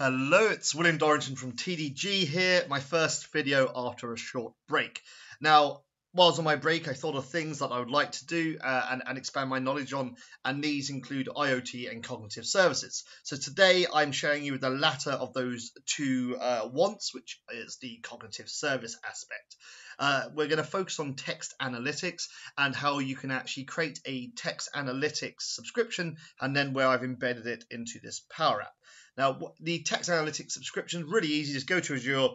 Hello, it's William Dorrington from TDG here, my first video after a short break. Now, whilst on my break, I thought of things that I would like to do uh, and, and, expand my knowledge on, and these include IoT and cognitive services. So today I'm showing you the latter of those two uh, wants, which is the cognitive service aspect. Uh, we're going to focus on text analytics and how you can actually create a text analytics subscription, and then where I've embedded it into this Power App. Now, the text analytics subscription is really easy. Just go to Azure,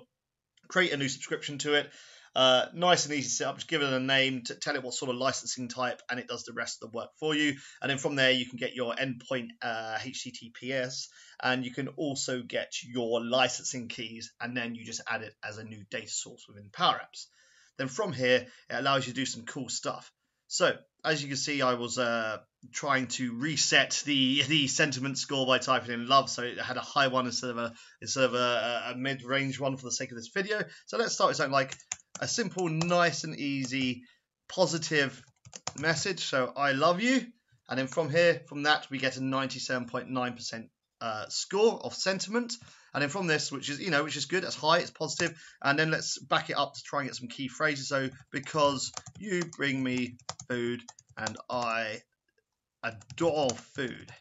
create a new subscription to it. Uh, nice and easy to set up. Just give it a name, to tell it what sort of licensing type, and it does the rest of the work for you. And then from there, you can get your endpoint uh, HTTPS, and you can also get your licensing keys, and then you just add it as a new data source within Power Apps. Then from here, it allows you to do some cool stuff. So as you can see, I was uh, trying to reset the the sentiment score by typing in love, so it had a high one instead of a instead of a, a mid range one for the sake of this video. So let's start with something like a simple, nice and easy, positive message. So I love you, and then from here, from that, we get a 97.9% uh, score of sentiment. And then from this, which is you know which is good, that's high, it's positive. And then let's back it up to try and get some key phrases. So because you bring me food and I adore food.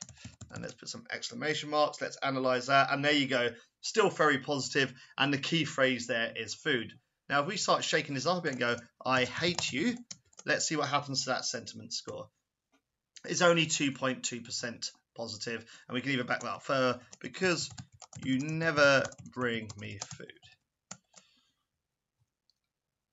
And let's put some exclamation marks. Let's analyze that. And there you go. Still very positive. And the key phrase there is food. Now, if we start shaking this up a bit and go, I hate you, let's see what happens to that sentiment score. It's only 2.2% positive, and we can even back that up further because you never bring me food.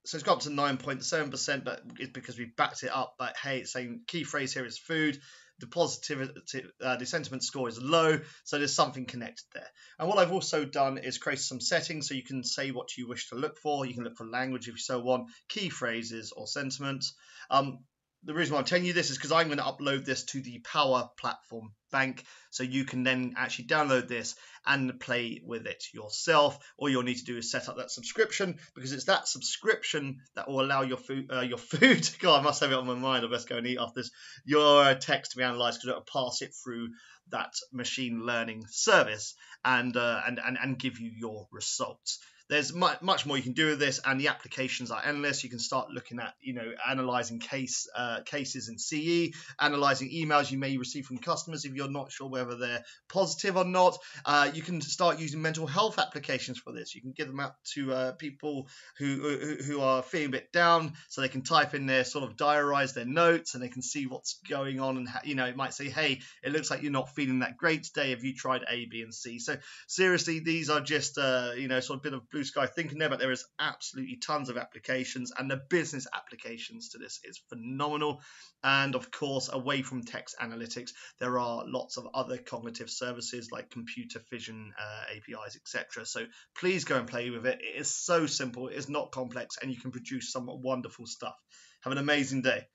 So it's got up to 9.7%, but it's because we backed it up. But hey, it's saying key phrase here is food. The positivity, uh, the sentiment score is low, so there's something connected there. And what I've also done is created some settings so you can say what you wish to look for. You can look for language if you so want, key phrases or sentiments. Um, the reason why I'm telling you this is because I'm going to upload this to the Power Platform Bank, so you can then actually download this and play with it yourself. All you'll need to do is set up that subscription because it's that subscription that will allow your food, uh, your food. God, I must have it on my mind. I best go and eat after this. Your text to be analysed because it'll pass it through that machine learning service and uh, and, and and give you your results there's much, much more you can do with this, and the applications are endless. You can start looking at, you know, analyzing case uh, cases in CE, analyzing emails you may receive from customers if you're not sure whether they're positive or not. Uh, you can start using mental health applications for this. You can give them out to uh, people who, who, are feeling a bit down, so they can type in their sort of diarize their notes, and they can see what's going on, and you know, it might say, hey, it looks like you're not feeling that great today. Have you tried A, B, and C? So seriously, these are just uh, you know sort of bit of blue sky thinking there, but there is absolutely tons of applications, and the business applications to this is phenomenal. And of course, away from text analytics, there are lots of other cognitive services like computer vision uh, APIs, etc. So please go and play with it. It is so simple, it is not complex, and you can produce some wonderful stuff. Have an amazing day.